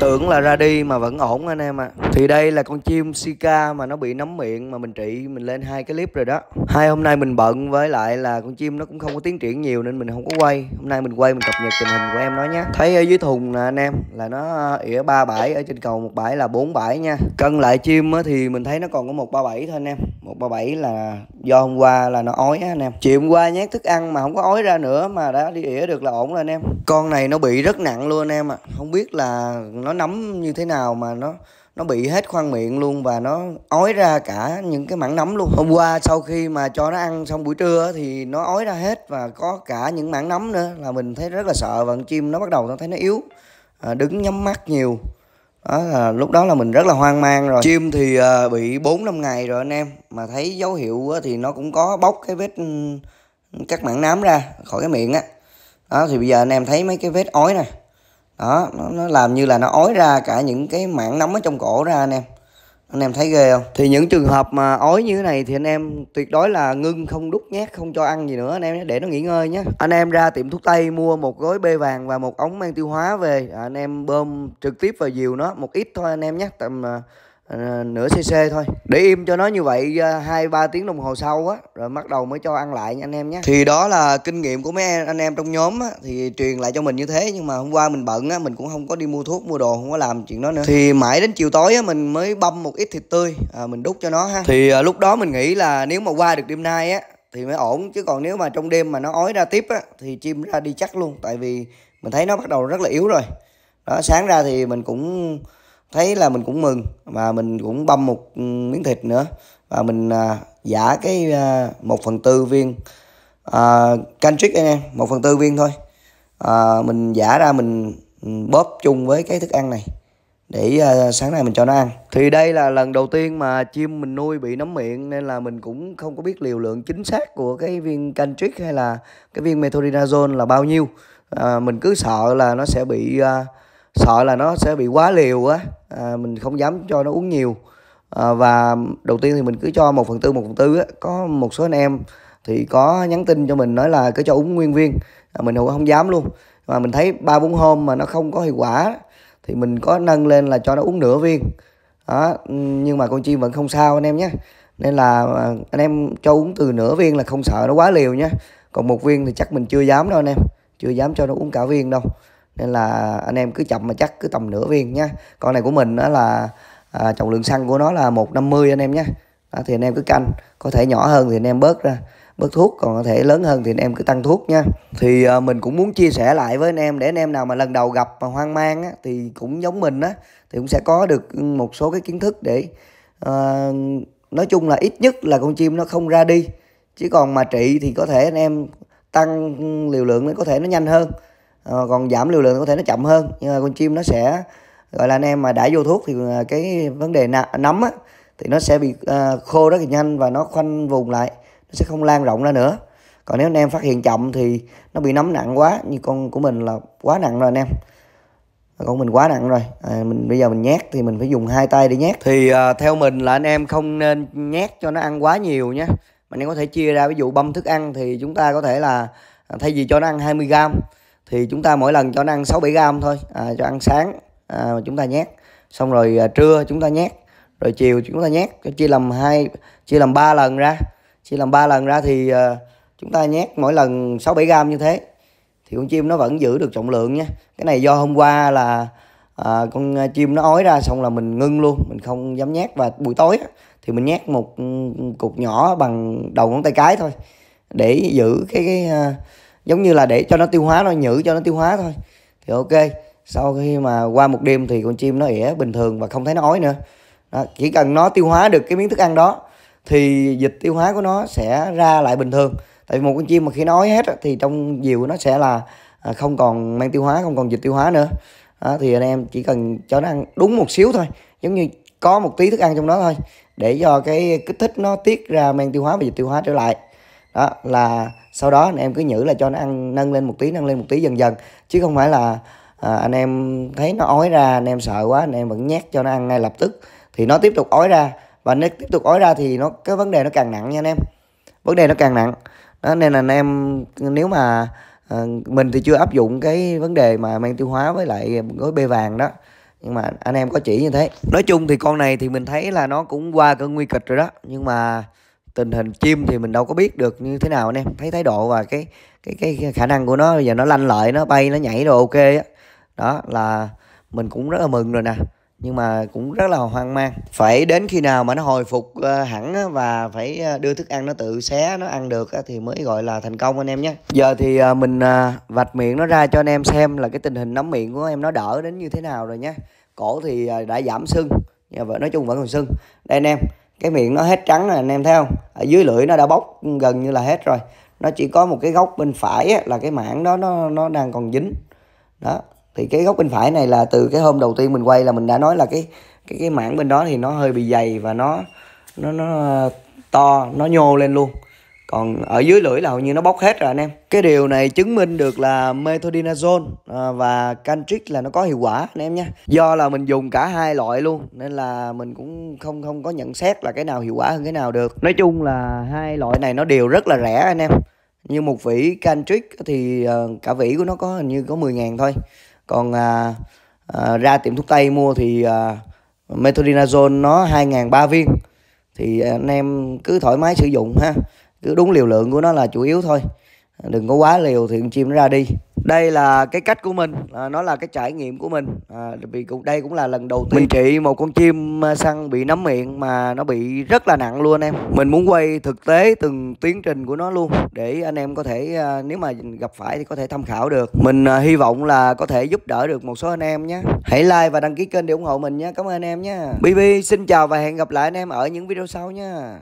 tưởng là ra đi mà vẫn ổn anh em ạ. À. thì đây là con chim Sika mà nó bị nấm miệng mà mình trị, mình lên hai cái clip rồi đó. Hai hôm nay mình bận với lại là con chim nó cũng không có tiến triển nhiều nên mình không có quay. Hôm nay mình quay mình cập nhật tình hình của em nó nhé. Thấy ở dưới thùng nè anh em, là nó ỉa ba bãi, ở trên cầu một bãi là bốn bãi nha. Cân lại chim thì mình thấy nó còn có một ba bảy thôi anh em. Một ba bảy là do hôm qua là nó ói á anh em. Chiều hôm qua nhát thức ăn mà không có ói ra nữa mà đã đi ỉa được là ổn rồi anh em. Con này nó bị rất nặng luôn anh em ạ. À. không biết là nó nấm như thế nào mà nó nó bị hết khoang miệng luôn và nó ói ra cả những cái mảng nấm luôn. Hôm qua sau khi mà cho nó ăn xong buổi trưa thì nó ói ra hết và có cả những mảng nấm nữa là mình thấy rất là sợ và con chim nó bắt đầu nó thấy nó yếu à, đứng nhắm mắt nhiều. Đó là lúc đó là mình rất là hoang mang rồi. Chim thì à, bị 4 năm ngày rồi anh em mà thấy dấu hiệu thì nó cũng có bóc cái vết ừ, các mảng nám ra khỏi cái miệng á. Đó thì bây giờ anh em thấy mấy cái vết ói này đó nó, nó làm như là nó ói ra cả những cái mảng nóng ở trong cổ ra anh em. Anh em thấy ghê không? Thì những trường hợp mà ói như thế này thì anh em tuyệt đối là ngưng không đút nhát không cho ăn gì nữa anh em để nó nghỉ ngơi nhé. Anh em ra tiệm thuốc tây mua một gói bê vàng và một ống men tiêu hóa về. Anh em bơm trực tiếp vào diều nó một ít thôi anh em nhé tầm à, à, à, nửa cc thôi. Để im cho nó như vậy à, hai ba tiếng đồng hồ sau á rồi bắt đầu mới cho ăn lại nha anh em nhé. Thì đó là kinh nghiệm của mấy anh em trong nhóm á thì truyền lại cho mình như thế nhưng mà hôm qua mình bận á mình cũng không có đi mua thuốc mua đồ không có làm chuyện đó nữa. Thì mãi đến chiều tối á mình mới băm một ít thịt tươi à, mình đút cho nó ha. Thì à, lúc đó mình nghĩ là nếu mà qua được đêm nay á thì mới ổn chứ còn nếu mà trong đêm mà nó ói ra tiếp á thì chim ra đi chắc luôn tại vì mình thấy nó bắt đầu rất là yếu rồi. Đó sáng ra thì mình cũng thấy là mình cũng mừng và mình cũng băm một ừ, miếng thịt nữa. Và mình à, giả cái à, một phần tư viên à, canh anh em một phần tư viên thôi. À, mình giả ra mình ừ, bóp chung với cái thức ăn này để à, sáng nay mình cho nó ăn. Thì đây là lần đầu tiên mà chim mình nuôi bị nấm miệng nên là mình cũng không có biết liều lượng chính xác của cái viên canh hay là cái viên metronidazole là bao nhiêu. À, mình cứ sợ là nó sẽ bị à, sợ là nó sẽ bị quá liều á. À, mình không dám cho nó uống nhiều. À, và đầu tiên thì mình cứ cho một phần tư một phần tư á. Có một số anh em thì có nhắn tin cho mình nói là cứ cho uống nguyên viên. À, mình không dám luôn. Mà mình thấy ba bốn hôm mà nó không có hiệu quả thì mình có nâng lên là cho nó uống nửa viên. Đó nhưng mà con chim vẫn không sao anh em nhé. Nên là à, anh em cho uống từ nửa viên là không sợ nó quá liều nhé. Còn một viên thì chắc mình chưa dám đâu anh em. Chưa dám cho nó uống cả viên đâu nên là anh em cứ chậm mà chắc cứ tầm nửa viên nhá. Con này của mình đó là à, trọng lượng xăng của nó là 150 anh em nhé đó, thì anh em cứ canh có thể nhỏ hơn thì anh em bớt ra bớt thuốc còn có thể lớn hơn thì anh em cứ tăng thuốc nha thì à, mình cũng muốn chia sẻ lại với anh em để anh em nào mà lần đầu gặp mà hoang mang á, thì cũng giống mình á thì cũng sẽ có được một số cái kiến thức để à, nói chung là ít nhất là con chim nó không ra đi. Chứ còn mà trị thì có thể anh em tăng liều lượng nó có thể nó nhanh hơn à, còn giảm liều lượng có thể nó chậm hơn nhưng mà con chim nó sẽ gọi là anh em mà đã vô thuốc thì ờ, cái vấn đề nấm á thì nó sẽ bị uh, khô rất là nhanh và nó khoanh vùng lại nó sẽ không lan rộng ra nữa. Còn nếu anh em phát hiện chậm thì nó bị nấm nặng quá như con của mình là quá nặng rồi anh em. Con mình quá nặng rồi à, mình bây giờ mình nhét thì mình phải dùng hai tay để nhét. Thì uh, theo mình là anh em không nên nhét cho nó ăn quá nhiều nhé mình em có thể chia ra ví dụ băm thức ăn thì chúng ta có thể là à, thay vì cho nó ăn 20 gram thì chúng ta mỗi lần cho nó ăn 6 7 gram thôi. À, cho ăn sáng à, chúng ta nhét. Xong rồi à, trưa chúng ta nhét. Rồi chiều chúng ta nhét. Chia làm hai chia làm ba lần ra. Chia làm ba lần ra thì à, chúng ta nhét mỗi lần 6 7 gram như thế. Thì con chim nó vẫn giữ được trọng lượng nha cái này do hôm qua là à, con chim nó ói ra xong là mình ngưng luôn. Mình không dám nhét và buổi tối thì mình nhét một cục nhỏ bằng đầu ngón tay cái thôi. Để giữ cái cái à, giống như là để cho nó tiêu hóa nó nhử cho nó tiêu hóa thôi. Thì ok sau khi mà qua một đêm thì con chim nó ỉa bình thường và không thấy nó ói nữa. Đó, chỉ cần nó tiêu hóa được cái miếng thức ăn đó thì dịch tiêu hóa của nó sẽ ra lại bình thường. Tại vì một con chim mà khi nó ói hết thì trong diều nó sẽ là à, không còn mang tiêu hóa không còn dịch tiêu hóa nữa. Đó, thì anh em chỉ cần cho nó ăn đúng một xíu thôi giống như có một tí thức ăn trong đó thôi để cho cái kích thích nó tiết ra men tiêu hóa và dịch tiêu hóa trở lại đó là sau đó anh em cứ nhử là cho nó ăn nâng lên một tí nâng lên một tí dần dần. Chứ không phải là à, anh em thấy nó ói ra anh em sợ quá anh em vẫn nhét cho nó ăn ngay lập tức thì nó tiếp tục ói ra. Và nó tiếp tục ói ra thì nó cái vấn đề nó càng nặng nha anh em. Vấn đề nó càng nặng. Đó nên là anh em nếu mà à, mình thì chưa áp dụng cái vấn đề mà men tiêu hóa với lại gói bê vàng đó. Nhưng mà anh em có chỉ như thế. Nói chung thì con này thì mình thấy là nó cũng qua cơn nguy kịch rồi đó. Nhưng mà tình hình chim thì mình đâu có biết được như thế nào anh em. Thấy thái độ và cái cái cái khả năng của nó giờ nó lanh lợi, nó bay, nó nhảy rồi ok á. Đó, là mình cũng rất là mừng rồi nè. Nhưng mà cũng rất là hoang mang. Phải đến khi nào mà nó hồi phục ờ, hẳn và phải ờ, đưa thức ăn nó tự xé, nó ăn được thì mới gọi là thành công anh em nhé. Giờ thì ờ, mình vạch miệng nó ra cho anh em xem là cái tình hình nấm miệng của em nó đỡ đến như thế nào rồi nhé. Cổ thì đã giảm sưng nói chung vẫn còn sưng. Đây anh em cái miệng nó hết trắng rồi anh em thấy không? Ở dưới lưỡi nó đã bóc gần như là hết rồi. Nó chỉ có một cái góc bên phải á, là cái mảng đó nó nó đang còn dính. Đó. Thì cái góc bên phải này là từ cái hôm đầu tiên mình quay là mình đã nói là cái cái cái mảng bên đó thì nó hơi bị dày và nó nó nó ờ, to nó nhô lên luôn còn ở dưới lưỡi là hầu như nó bóc hết rồi anh em. Cái điều này chứng minh được là methodinazole à, và cantrix là nó có hiệu quả anh em nhé. Do là mình dùng cả hai loại luôn nên là mình cũng không không có nhận xét là cái nào hiệu quả hơn cái nào được. Nói chung là hai loại này nó đều rất là rẻ anh em. Như một vỉ cantrix thì à, cả vỉ của nó có hình như có 10 ngàn thôi. Còn à, à, ra tiệm thuốc tây mua thì à, metronidazole nó hai ngàn ba viên. Thì anh em cứ thoải mái sử dụng ha cứ đúng liều lượng của nó là chủ yếu thôi. Đừng có quá liều thì con chim nó ra đi. Đây là cái cách của mình à, nó là cái trải nghiệm của mình. À, vì cũng đây cũng là lần đầu tiên mình trị một con chim à, săn bị nấm miệng mà nó bị rất là nặng luôn em. Mình muốn quay thực tế từng tiến trình của nó luôn để anh em có thể à, nếu mà gặp phải thì có thể tham khảo được. Mình à, hy vọng là có thể giúp đỡ được một số anh em nhé. Hãy like và đăng ký kênh để ủng hộ mình nhé. Cảm ơn anh em nhé. Bb xin chào và hẹn gặp lại anh em ở những video sau nha